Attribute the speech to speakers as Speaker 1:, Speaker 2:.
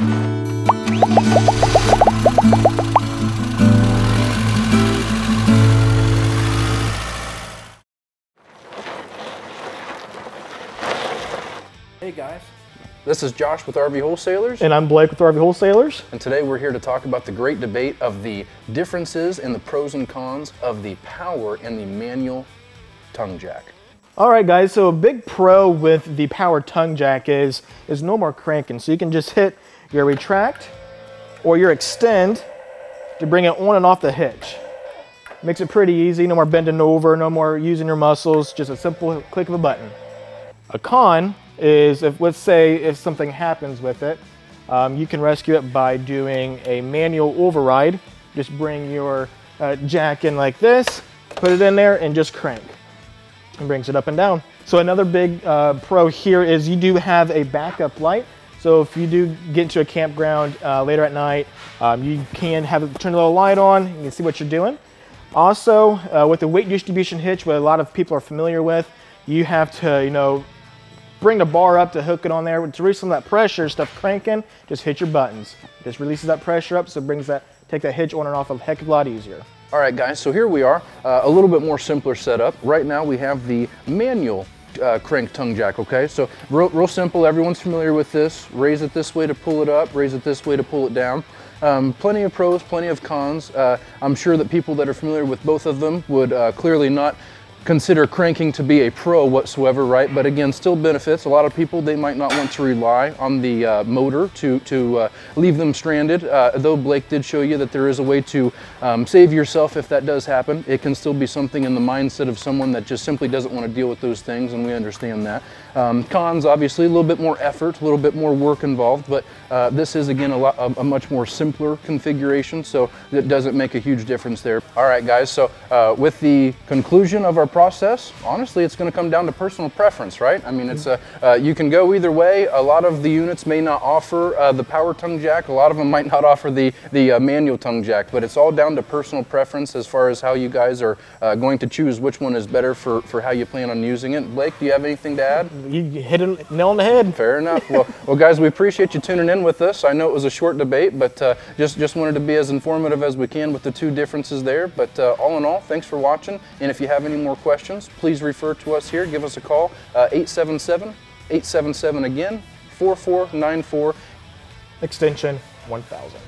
Speaker 1: Hey guys, this is Josh with RV Wholesalers,
Speaker 2: And I'm Blake with RV Wholesalers.
Speaker 1: and today we're here to talk about the great debate of the differences and the pros and cons of the power and the manual tongue jack.
Speaker 2: All right, guys. So a big pro with the power tongue jack is is no more cranking. So you can just hit your retract or your extend to bring it on and off the hitch. Makes it pretty easy. No more bending over. No more using your muscles. Just a simple click of a button. A con is if let's say if something happens with it, um, you can rescue it by doing a manual override. Just bring your uh, jack in like this, put it in there, and just crank and brings it up and down. So another big uh, pro here is you do have a backup light. So if you do get into a campground uh, later at night, um, you can have it turn the little light on. You can see what you're doing. Also, uh, with the weight distribution hitch, what a lot of people are familiar with, you have to, you know, bring the bar up to hook it on there. To release some of that pressure, stuff cranking, just hit your buttons. Just releases that pressure up, so it brings that, take that hitch on and off a heck of a lot easier.
Speaker 1: All right, guys, so here we are, uh, a little bit more simpler setup. Right now we have the manual uh, crank tongue jack, okay? So real, real simple, everyone's familiar with this. Raise it this way to pull it up, raise it this way to pull it down. Um, plenty of pros, plenty of cons. Uh, I'm sure that people that are familiar with both of them would uh, clearly not consider cranking to be a pro whatsoever, right? But again, still benefits. A lot of people, they might not want to rely on the uh, motor to, to uh, leave them stranded. Uh, though Blake did show you that there is a way to um, save yourself if that does happen. It can still be something in the mindset of someone that just simply doesn't want to deal with those things, and we understand that. Um, cons, obviously, a little bit more effort, a little bit more work involved, but uh, this is, again, a, lot, a, a much more simpler configuration, so it doesn't make a huge difference there. All right, guys, so uh, with the conclusion of our process, honestly, it's going to come down to personal preference, right? I mean, it's a, uh, you can go either way. A lot of the units may not offer uh, the power tongue jack. A lot of them might not offer the, the uh, manual tongue jack, but it's all down to personal preference as far as how you guys are uh, going to choose which one is better for, for how you plan on using it. Blake, do you have anything to add?
Speaker 2: You hit it nail on the head.
Speaker 1: Fair enough. Well, well, guys, we appreciate you tuning in with us. I know it was a short debate, but uh, just just wanted to be as informative as we can with the two differences there. But uh, all in all, thanks for watching. And if you have any more questions, please refer to us here. Give us a call, uh, 877 877 again, 4494.
Speaker 2: Extension 1000.